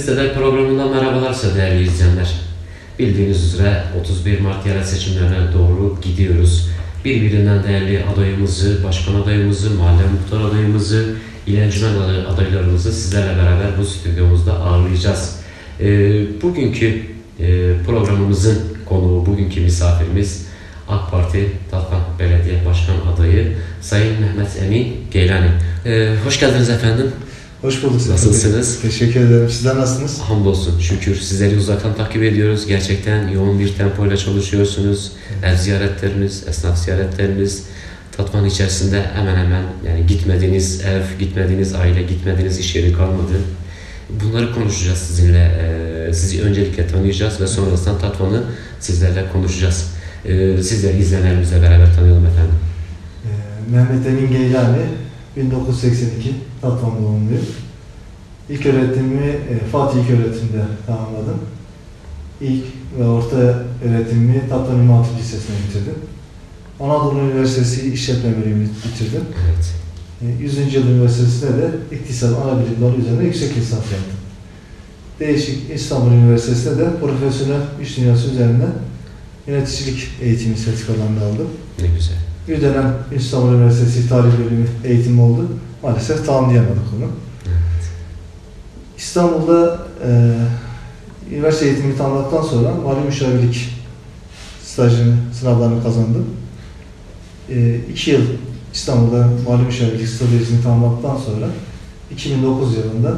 Bitlis'te programından merhabalar size değerli izleyenler. Bildiğiniz üzere 31 Mart yerel seçimlerine doğru gidiyoruz. Birbirinden değerli adayımızı, başkan adayımızı, mahalle muhtar adayımızı, il encümen aday- adaylarımızı sizlerle beraber bu stüdyomuzda ağırlayacağız. Ee, bugünkü e, programımızın konuğu, bugünkü misafirimiz AK Parti Tatvan Belediye Başkan adayı Sayın Mehmet Emin Geylani. Ee, hoş geldiniz efendim. Hoş bulduk. Nasılsınız? Teşekkür ederim. Sizler nasılsınız? Hamdolsun şükür sizleri uzaktan takip ediyoruz. Gerçekten yoğun bir tempoyla çalışıyorsunuz. Ev ziyaretleriniz, esnaf ziyaretleriniz Tatvan içerisinde hemen hemen yani gitmediğiniz ev, gitmediğiniz aile, gitmediğiniz iş yeri kalmadı. Bunları konuşacağız sizinle. Sizi öncelikle tanıyacağız ve sonrasında Tatvan'ı sizlerle konuşacağız. Sizleri izleyenlerimizle beraber tanıyalım efendim. Mehmet Emin Geylani, 1982 Tatvan doğumluyum. İlk öğretimimi e, Fatih İlköğretim'de tamamladım. İlk ve orta öğretimimi Tatvan İmam Hatip Lisesi'ne bitirdim. Anadolu Üniversitesi İşletme Bölümünü bitirdim. Evet. E, 100. Yıl Üniversitesi'nde de İktisat Ana Bilim Dalı üzerine yüksek lisans yaptım. Değişik İstanbul Üniversitesi'nde de profesyonel iş dünyası üzerine yöneticilik eğitimi sertifikalarını aldım. Ne güzel. Bir dönem İstanbul Üniversitesi Tarih Bölümü eğitimi oldu. Maalesef tamamlayamadık onu. Evet. İstanbul'da e, üniversite eğitimimi tamamladıktan sonra mali müşavirlik stajını, sınavlarını kazandım. E, iki yıl İstanbul'da mali müşavirlik stratejisini tamamladıktan sonra 2009 yılında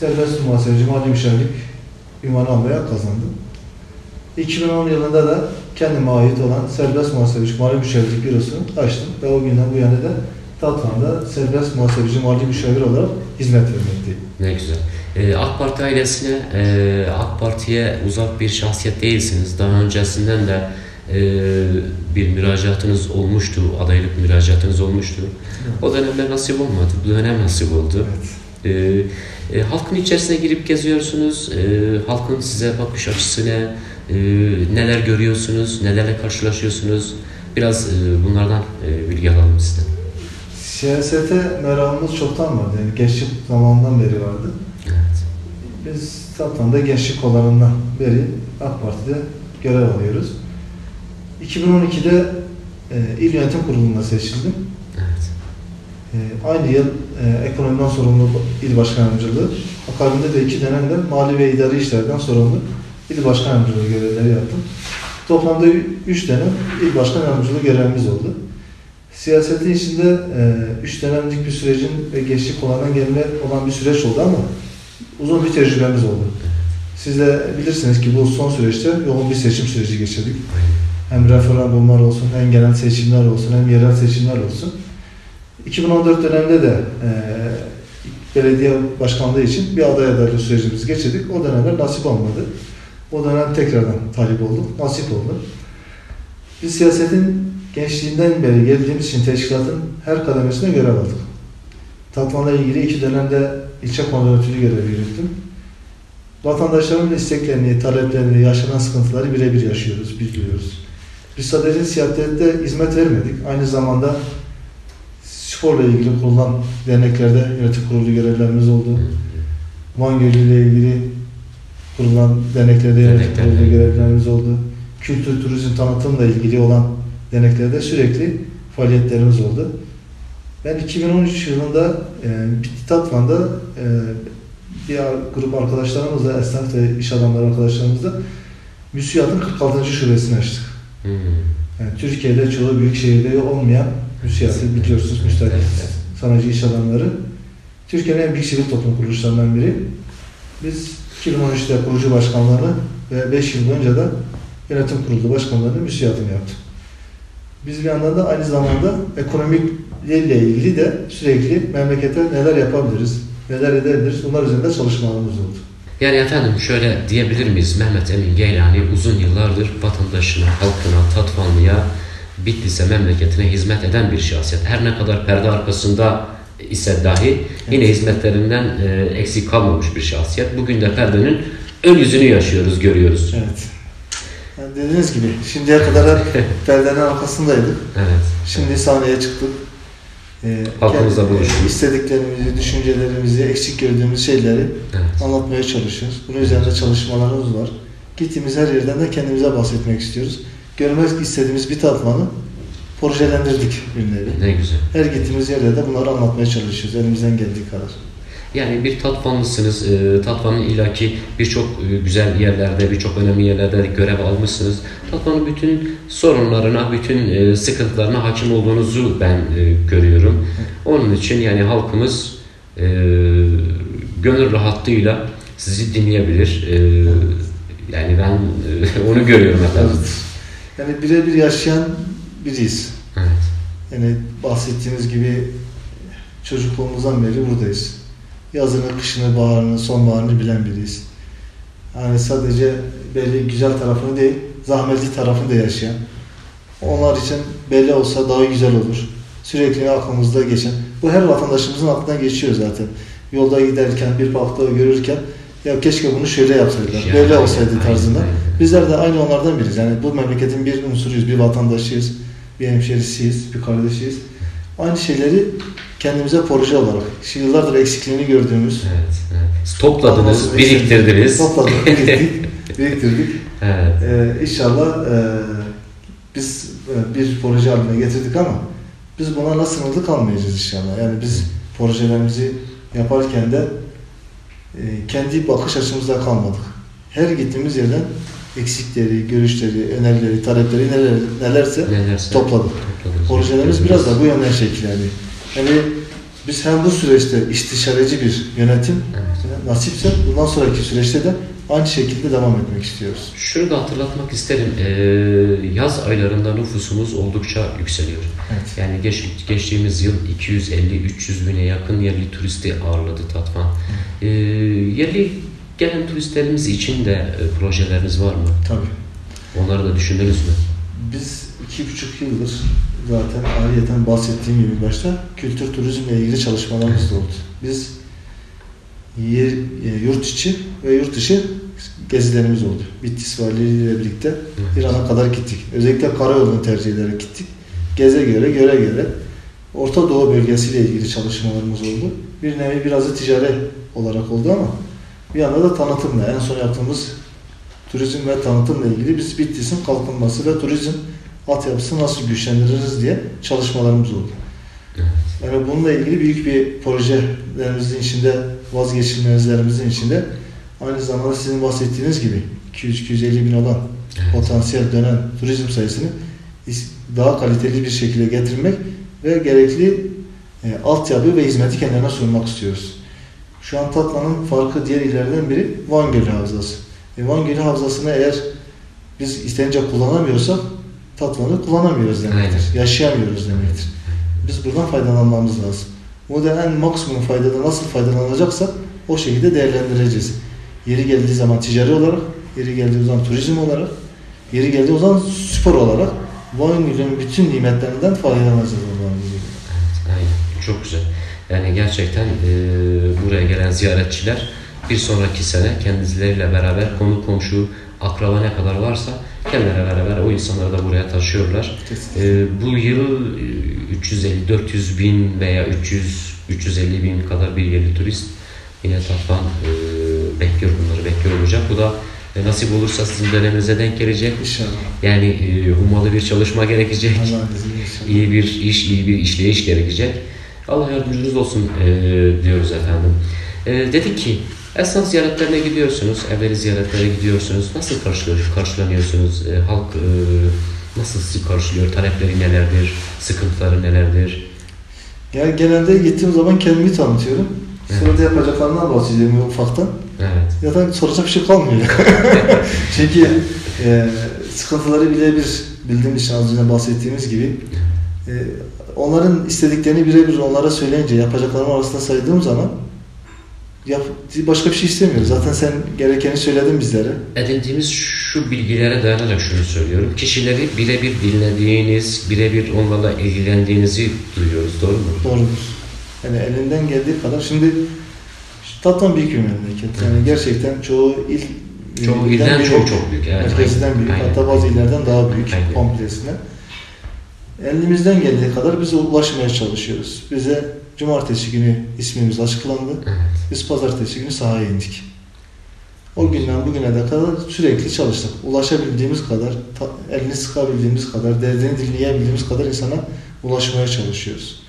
serbest muhasebeci mali müşavirlik ünvanı almaya kazandım. 2010 yılında da kendime ait olan serbest muhasebeci mali müşavirlik bürosunu açtım ve o günden bu yana da Tatvan'da serbest muhasebeci mali müşavir olarak hizmet vermekteyim. Ne güzel. Ee, AK Parti ailesine, e, AK Parti'ye uzak bir şahsiyet değilsiniz. Daha öncesinden de e, bir müracaatınız olmuştu, adaylık müracaatınız olmuştu. O dönemde nasip olmadı, bu dönem nasip oldu. Evet. Ee, e, halkın içerisine girip geziyorsunuz, e, halkın size bakış açısı ne, e, neler görüyorsunuz, nelerle karşılaşıyorsunuz. Biraz e, bunlardan e, bilgi alalım sizden. Siyasete merakımız çoktan vardı. Yani gençlik zamanından beri vardı. Evet. Biz Tatvan'da gençlik kollarından beri AK Parti'de görev alıyoruz. 2012'de e, İl Yönetim Kurulu'nda seçildim. Evet. E, aynı yıl e, ekonomiden sorumlu il başkan yardımcılığı, akabinde de iki dönemde mali ve idari işlerden sorumlu il başkan yardımcılığı görevleri yaptım. Toplamda üç dönem il başkan yardımcılığı görevimiz oldu. Siyasetin içinde e, üç dönemlik bir sürecin ve gençlik kollarından gelme olan bir süreç oldu ama uzun bir tecrübemiz oldu. Siz de bilirsiniz ki bu son süreçte yoğun bir seçim süreci geçirdik. Hem referandumlar olsun, hem genel seçimler olsun, hem yerel seçimler olsun. 2014 döneminde de e, belediye başkanlığı için bir aday adaylığı sürecimizi geçirdik. O dönemler nasip olmadı. O dönem tekrardan talip olduk, nasip oldu. Biz siyasetin gençliğinden beri geldiğimiz için teşkilatın her kademesine görev aldık. Tatvan'la ilgili iki dönemde ilçe koordinatörü görevi yürüttüm. Vatandaşların isteklerini, taleplerini, yaşanan sıkıntıları birebir yaşıyoruz, biliyoruz. Biz sadece siyasette hizmet vermedik. Aynı zamanda sporla ilgili kurulan derneklerde yönetim kurulu görevlerimiz oldu. Van Gölü ile ilgili kurulan kurulu ilgili. görevlerimiz oldu. Kültür, turizm, tanıtımla ilgili olan derneklerde sürekli faaliyetlerimiz oldu. Ben 2013 yılında e, Bitti Tatvan'da e, bir grup arkadaşlarımızla, esnaf ve iş adamları arkadaşlarımızla MÜSİAD'ın 46. şubesini açtık. Hmm. Yani Türkiye'de çoğu büyük şehirde olmayan müsiyatı biliyorsunuz müstahak Evet. sanayici iş adamları. Türkiye'nin en büyük sivil toplum kuruluşlarından biri. Biz 2013'te kurucu başkanlığını ve 5 yıl boyunca da yönetim kurulu başkanlığını müsiyatını yaptım. Biz bir yandan da aynı zamanda ekonomikle ilgili de sürekli memlekete neler yapabiliriz, neler edebiliriz bunlar üzerinde çalışmalarımız oldu. Yani efendim şöyle diyebilir miyiz? Mehmet Emin Geylani uzun yıllardır vatandaşına, halkına, Tatvanlı'ya, Bitlis'e, memleketine hizmet eden bir şahsiyet. Her ne kadar perde arkasında ise dahi yine hizmetlerinden e, eksik kalmamış bir şahsiyet. Bugün de perdenin ön yüzünü yaşıyoruz, görüyoruz. Evet. Yani dediğiniz gibi şimdiye kadar hep perdenin arkasındaydık. Evet. Şimdi sahneye çıktık. e, Halkımızla buluşuyoruz. istediklerimizi, düşüncelerimizi, eksik gördüğümüz şeyleri Evet. anlatmaya çalışıyoruz. Bunun üzerinde çalışmalarımız var. Gittiğimiz her yerden de kendimize bahsetmek istiyoruz. Görmek istediğimiz bir tatmanı projelendirdik nevi. Ne güzel. Her gittiğimiz yerde de bunları anlatmaya çalışıyoruz elimizden geldiği kadar. Yani bir tatvanlısınız. E, tatvanın ilaki birçok e, güzel yerlerde, birçok önemli yerlerde görev almışsınız. Tatvanın bütün sorunlarına, bütün e, sıkıntılarına hakim olduğunuzu ben e, görüyorum. Onun için yani halkımız e, gönül rahatlığıyla sizi dinleyebilir. E, yani ben e, onu görüyorum efendim. Yani birebir yaşayan biriyiz. Evet. Yani bahsettiğimiz gibi çocukluğumuzdan beri buradayız. Yazını, kışını, baharını, sonbaharını bilen biriyiz. Yani sadece belli güzel tarafını değil, zahmetli tarafını da yaşayan. Onlar için belli olsa daha güzel olur. Sürekli aklımızda geçen. Bu her vatandaşımızın aklından geçiyor zaten. Yolda giderken, bir parkta görürken ya keşke bunu şöyle yapsaydılar, Yani, böyle olsaydı tarzında. Bizler de aynı onlardan biriz. Yani bu memleketin bir unsuruyuz, bir vatandaşıyız, bir hemşerisiyiz, bir kardeşiyiz. Aynı şeyleri kendimize proje olarak, şimdi yıllardır eksikliğini gördüğümüz, Evet, evet. Topladınız, biriktirdiniz. topladık, biriktirdik, biriktirdik. Evet. Ee, inşallah e, biz e, bir proje haline getirdik ama biz buna nasıl sınırlı kalmayacağız inşallah. Yani biz projelerimizi yaparken de e, kendi bakış açımızda kalmadık. Her gittiğimiz yerden eksikleri, görüşleri, önerileri, talepleri neler, nelerse Nelerse topladınız. Projelerimiz biraz da bu yönden şekillendi. Yani biz hem bu süreçte istişareci bir yönetim Evet. nasipse bundan sonraki süreçte de aynı şekilde devam etmek istiyoruz. Şunu da hatırlatmak isterim. Ee, yaz aylarında nüfusumuz oldukça yükseliyor. Evet. Yani geç, geçtiğimiz yıl 250-300 bine yakın yerli turisti ağırladı Tatvan. Ee, yerli gelen turistlerimiz için de e, projeleriniz var mı? Tabii. Onları da düşündünüz mü? Biz iki buçuk yıldır zaten ayrıyeten bahsettiğim gibi başta kültür turizmle ilgili çalışmalarımız da oldu. Biz yer, e, yurt içi ve yurt dışı gezilerimiz oldu. Bitlis Valiliği ile birlikte İran'a kadar gittik. Özellikle karayolunu tercih ederek gittik. Geze göre, göre göre Orta Doğu bölgesiyle ilgili çalışmalarımız oldu. Bir nevi biraz da ticari olarak oldu ama bir yanda da tanıtımla en son yaptığımız turizm ve tanıtımla ilgili biz Bitlis'in kalkınması ve turizm altyapısını nasıl güçlendiririz diye çalışmalarımız oldu. Evet. Yani bununla ilgili büyük bir projelerimizin içinde, vazgeçilmezlerimizin içinde aynı zamanda sizin bahsettiğiniz gibi 200-250 bin olan potansiyel dönen turizm sayısını daha kaliteli bir şekilde getirmek ve gerekli e, altyapı ve hizmeti kendilerine sunmak istiyoruz. Şu an Tatvan'ın farkı diğer illerden biri Van Gölü Havzası. E, Van Gölü Havzası'nı eğer biz isteyince kullanamıyorsak Tatvan'ı kullanamıyoruz demektir. Aynen. Yaşayamıyoruz demektir. Biz buradan faydalanmamız lazım. Bu da en maksimum faydada nasıl faydalanacaksa o şekilde değerlendireceğiz. Yeri geldiği zaman ticari olarak, yeri geldiği zaman turizm olarak, yeri geldiği zaman spor olarak Van Gölü'nün bütün nimetlerinden faydalanacağız Allah'ın izniyle. Evet, aynen. Çok güzel. Yani gerçekten e, buraya gelen ziyaretçiler bir sonraki sene kendileriyle beraber konu komşu, akraba ne kadar varsa kendileriyle beraber o insanları da buraya taşıyorlar. E, bu yıl e, 350-400 bin veya 300-350 bin kadar bir yerli turist yine Tatvan e, bekliyor bunları bekliyor olacak. Bu da e, nasip olursa sizin döneminize denk gelecek. İnşallah. Yani e, hummalı bir çalışma gerekecek. İnşallah. iyi bir iş, iyi bir işleyiş gerekecek. Allah yardımcınız olsun e, diyoruz efendim. E, dedik ki esnaf ziyaretlerine gidiyorsunuz, evveli ziyaretlere gidiyorsunuz. Nasıl karşılıyor, karşılanıyorsunuz? E, halk e, nasıl sizi karşılıyor? Talepleri nelerdir? Sıkıntıları nelerdir? Yani genelde gittiğim zaman kendimi tanıtıyorum. Sonra da yapacaklarından bahsediyorum ufaktan. Evet. Zaten soracak bir şey kalmıyor. Çünkü e, sıkıntıları birebir bildiğimiz için az önce bahsettiğimiz gibi e, onların istediklerini birebir onlara söyleyince yapacaklarım arasında saydığım zaman yap, başka bir şey istemiyoruz. Zaten sen gerekeni söyledin bizlere. Edindiğimiz şu bilgilere dayanarak şunu söylüyorum. Kişileri birebir dinlediğiniz, birebir onlarla ilgilendiğinizi duyuyoruz. Doğru mu? Doğrudur. Yani elinden geldiği kadar. Şimdi Tatvan büyük bir memleket. Yani Evet. gerçekten çoğu il Çoğu ilden ilden büyük. çok çok büyük. Evet, Merkezinden aynen, büyük. aynen. Hatta bazı illerden daha büyük Aynen. komplesine. Elimizden geldiği kadar bize ulaşmaya çalışıyoruz. Bize cumartesi günü ismimiz açıklandı. Evet. Biz pazartesi günü sahaya indik. O günden bugüne de kadar sürekli çalıştık. Ulaşabildiğimiz kadar, elini sıkabildiğimiz kadar, derdini dinleyebildiğimiz kadar insana ulaşmaya çalışıyoruz.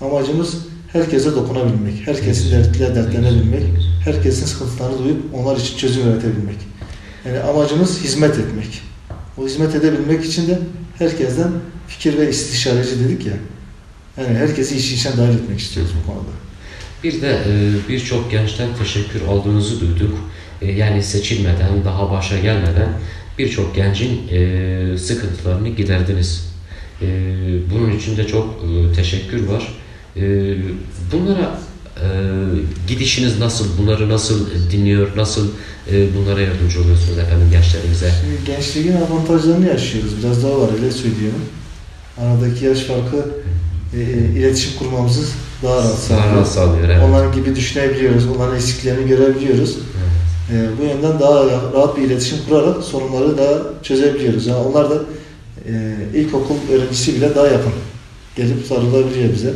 Amacımız herkese dokunabilmek, herkesin dertliyle dertlenebilmek, herkesin sıkıntılarını duyup onlar için çözüm üretebilmek. Yani amacımız hizmet etmek. O hizmet edebilmek için de herkesten fikir ve istişareci dedik ya. Yani herkesi iş işten dahil etmek istiyoruz bu konuda. Bir de e, birçok gençten teşekkür aldığınızı duyduk. E, yani seçilmeden, daha başa gelmeden birçok gencin e, sıkıntılarını giderdiniz. Bunun için de çok teşekkür var. Bunlara e, gidişiniz nasıl, bunları nasıl dinliyor, nasıl e, bunlara yardımcı oluyorsunuz efendim gençlerimize? Şimdi gençliğin avantajlarını yaşıyoruz. Biraz daha var öyle söylüyorum. Aradaki yaş farkı e, iletişim kurmamızı daha rahat Daha sağlıyor. rahat sağlıyor. Evet. Onların gibi düşünebiliyoruz, onların eksiklerini görebiliyoruz. Evet. E, bu yönden daha rahat bir iletişim kurarak sorunları daha çözebiliyoruz. Yani onlar da e, ilkokul öğrencisi bile daha yakın gelip sarılabiliyor bize.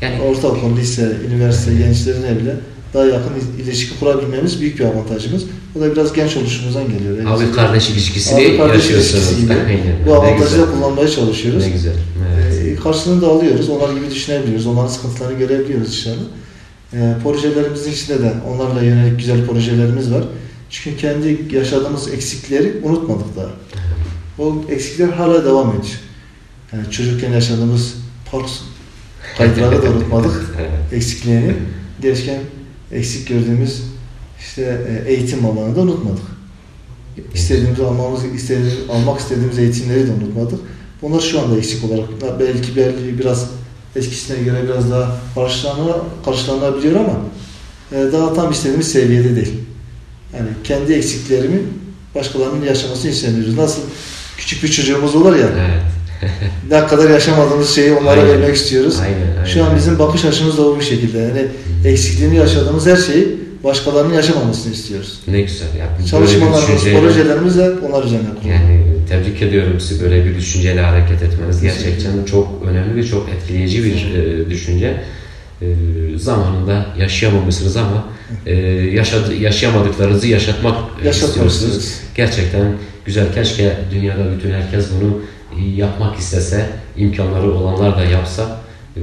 Yani Ortaokul, lise, üniversite gençlerine bile daha yakın il- ilişki kurabilmemiz büyük bir avantajımız. Bu da biraz genç oluşumuzdan geliyor. abi söyleyeyim. kardeş ilişkisini Abi kardeş yaşıyorsunuz. ilişkisi gibi. Aynen. Bu avantajı da kullanmaya çalışıyoruz. Ne güzel. Evet. Ee, karşılığını da alıyoruz. Onlar gibi düşünebiliyoruz. Onların sıkıntılarını görebiliyoruz inşallah. Ee, projelerimizin içinde de onlarla yönelik güzel projelerimiz var. Çünkü kendi yaşadığımız eksikleri unutmadık daha. O eksikler hala devam ediyor. Yani çocukken yaşadığımız park kayıtları da unutmadık. Eksikliğini. Gerçekten eksik gördüğümüz işte e, eğitim alanını da unutmadık. İstediğimiz almamız, istediğimiz, almak istediğimiz eğitimleri de unutmadık. Bunlar şu anda eksik olarak belki belki biraz eskisine göre biraz daha karşılana, karşılanabiliyor ama e, daha tam istediğimiz seviyede değil. Yani kendi eksiklerimi başkalarının yaşamasını istemiyoruz. Nasıl küçük bir çocuğumuz olur ya, Evet. Ne kadar yaşamadığımız şeyi onlara Aynen. vermek istiyoruz. Aynen, aynen. Şu an bizim bakış açımız da o bu şekilde. Yani eksikliğini yaşadığımız her şeyi başkalarının yaşamamasını istiyoruz. Ne güzel ya. Bir Çalışmalarımız, projelerimiz de onlar üzerine kurulu. Yani tebrik ediyorum sizi böyle bir düşünceyle hareket etmeniz. Gerçekten çok önemli ve çok etkileyici bir e, düşünce. E, zamanında yaşayamamışsınız ama e, yaşadı, yaşayamadıklarınızı yaşatmak Yaşatmak istiyorsunuz. Gerçekten güzel. Keşke dünyada bütün herkes bunu yapmak istese, imkanları olanlar da yapsa. e,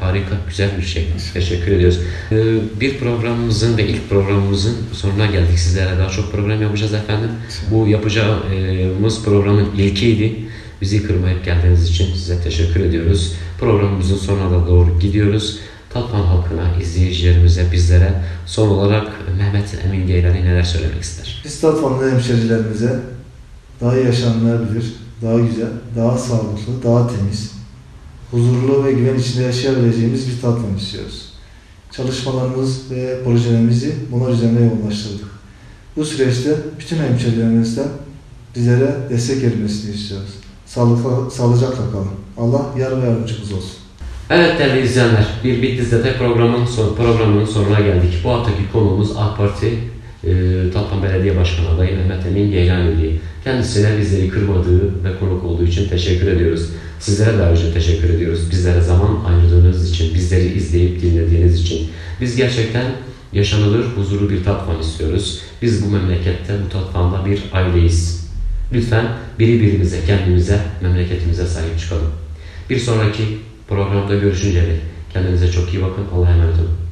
harika, güzel bir şey. Teşekkür ediyoruz. E, bir programımızın ve ilk programımızın sonuna geldik. Sizlere daha çok program yapacağız efendim. Bu yapacağımız programın ilkiydi. Bizi kırmayıp geldiğiniz için size teşekkür ediyoruz. Programımızın sonuna da doğru gidiyoruz. Tatvan halkına, izleyicilerimize, bizlere son olarak Mehmet Emin Geylani neler söylemek ister? Biz Tatvanlı hemşerilerimize daha iyi yaşanılabilir, daha güzel, daha sağlıklı, daha temiz, huzurlu ve güven içinde yaşayabileceğimiz bir Tatvan istiyoruz. Çalışmalarımız ve projelerimizi bunlar üzerine yoğunlaştırdık. Bu süreçte bütün hemşerilerimizden bizlere destek vermesini istiyoruz. Sağlıkla, sağlıcakla kalın. Allah yar ve yardımcımız olsun. Evet değerli izleyenler, bir Bitlis'te programın son, programının sonuna geldik. Bu haftaki konuğumuz AK Parti e, Tatvan Belediye Başkanı adayı Mehmet Emin Geylani'li. Kendisine bizleri kırmadığı ve konuk olduğu için teşekkür ediyoruz. Sizlere de ayrıca teşekkür ediyoruz. Bizlere zaman ayırdığınız için, bizleri izleyip dinlediğiniz için. Biz gerçekten yaşanılır, huzurlu bir Tatvan istiyoruz. Biz bu memlekette, bu Tatvan'da bir aileyiz. Lütfen birbirimize, kendimize, memleketimize sahip çıkalım. Bir sonraki programda görüşünceye dek kendinize çok iyi bakın. Allah'a emanet olun.